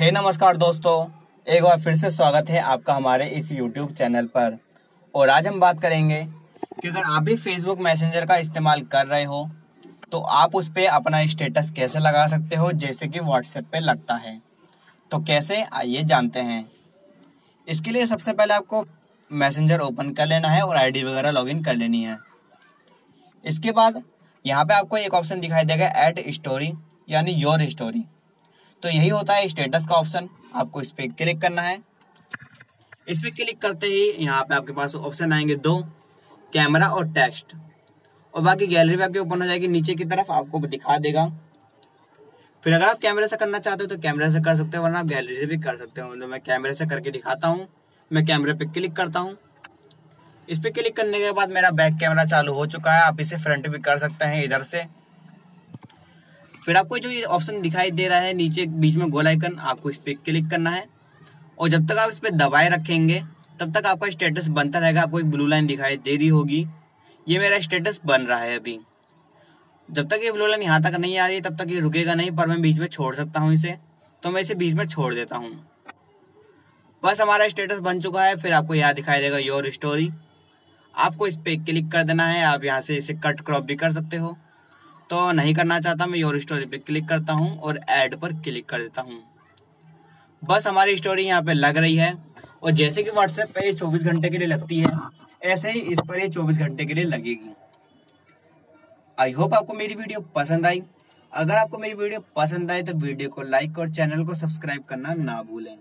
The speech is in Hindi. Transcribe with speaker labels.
Speaker 1: हे hey, नमस्कार दोस्तों एक बार फिर से स्वागत है आपका हमारे इस YouTube चैनल पर। और आज हम बात करेंगे कि अगर आप भी फेसबुक मैसेंजर का इस्तेमाल कर रहे हो तो आप उस पर अपना स्टेटस कैसे लगा सकते हो जैसे कि व्हाट्सएप पे लगता है। तो कैसे आइए जानते हैं। इसके लिए सबसे पहले आपको मैसेंजर ओपन कर लेना है और आईडी वगैरह लॉगिन कर लेनी है। इसके बाद यहाँ पे आपको एक ऑप्शन दिखाई देगा ऐड स्टोरी यानी योर स्टोरी तो यही होता है स्टेटस का ऑप्शन आपको इस पर क्लिक करना है। इस पर क्लिक करते ही यहाँ पे आपके पास ऑप्शन आएँगे दो कैमरा और टेक्स्ट और बाकी गैलरी में आपके ओपन हो जाएगी, नीचे की तरफ़ आपको दिखा देगा। फिर अगर आप कैमरे से करना चाहते हो तो कैमरे से कर सकते हो, वरना आप गैलरी से भी कर सकते हो। तो मैं कैमरे से करके दिखाता हूँ, मैं कैमरे पे क्लिक करता हूँ। इस पे क्लिक करने के बाद मेरा बैक कैमरा चालू हो चुका है, आप इसे फ्रंट भी कर सकते हैं इधर से। फिर आपको जो ये ऑप्शन दिखाई दे रहा है, नीचे बीच में गोल आइकन आपको इस पर क्लिक करना है। और जब तक आप इस पर दबाए रखेंगे, तब तक आपका स्टेटस बनता रहेगा, आपको एक ब्लू लाइन दिखाई दे रही होगी। ये मेरा स्टेटस बन रहा है अभी। जब तक ये ब्लू लाइन यहाँ तक नहीं आ रही, तब तक ये रुकेगा नहीं, पर मैं बीच में छोड़ सकता हूँ इसे। तो मैं इसे बीच में छोड़ देता हूँ। बस हमारा स्टेटस बन चुका है, फिर आपको यहाँ दिखाई देगा योर स्टोरी आपको इस पर क्लिक कर देना है, आप यहाँ से इसे कट क्रॉप भी कर सकते हो। तो नहीं करना चाहता, मैं योर स्टोरी पे क्लिक करता हूँ और ऐड पर क्लिक कर देता हूँ। बस हमारी स्टोरी यहाँ पे लग रही है और जैसे कि व्हाट्सएप पे ये चौबीस घंटे के लिए लगती है, ऐसे ही इस पर ये चौबीस घंटे के लिए लगेगी। आई होप आपको मेरी वीडियो पसंद आई। अगर आपको मेरी वीडियो पसंद आई तो वीडियो को लाइक और चैनल को सब्सक्राइब करना ना भूलें।